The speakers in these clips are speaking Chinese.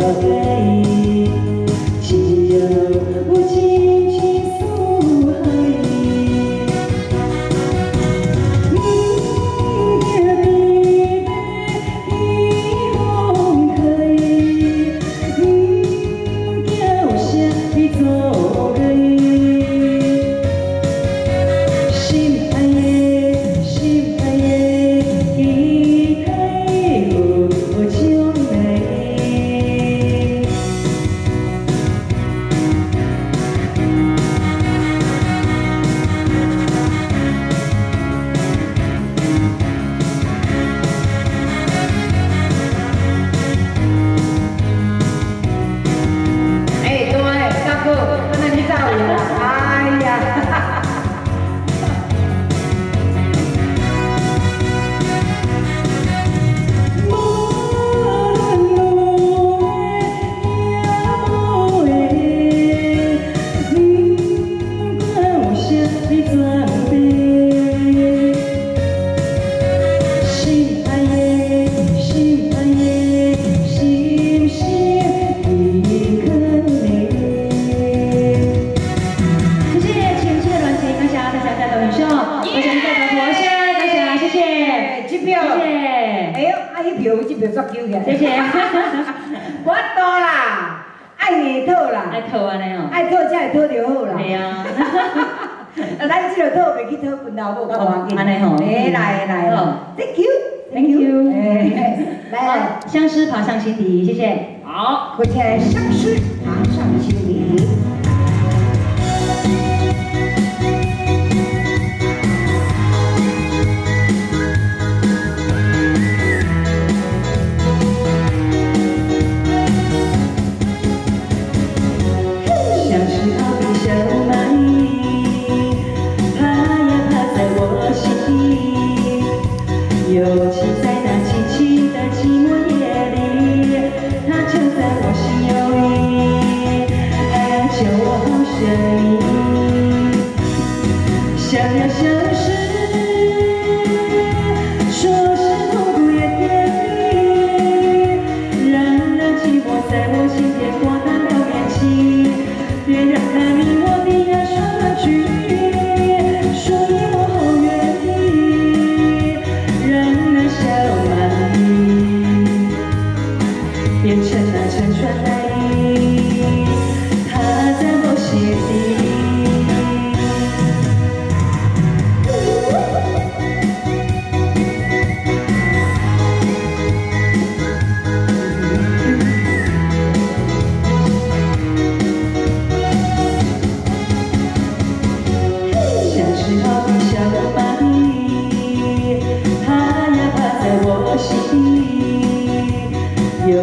today. 你票，这票抓久起来。谢谢。我多啦，爱你讨啦，爱套安尼哦。爱套才会套着好啦。系啊。啊，咱这个讨袂去套分头无关系。安尼吼。来来来，Thank you，Thank you。来来，相思爬上心底，谢谢。好，快起来，相思爬上心底。想你，想要消失。chi điều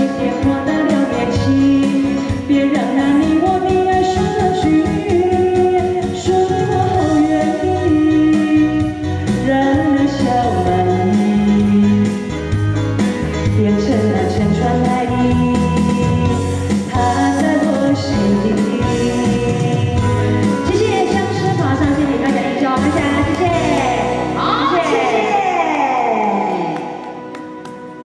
If you.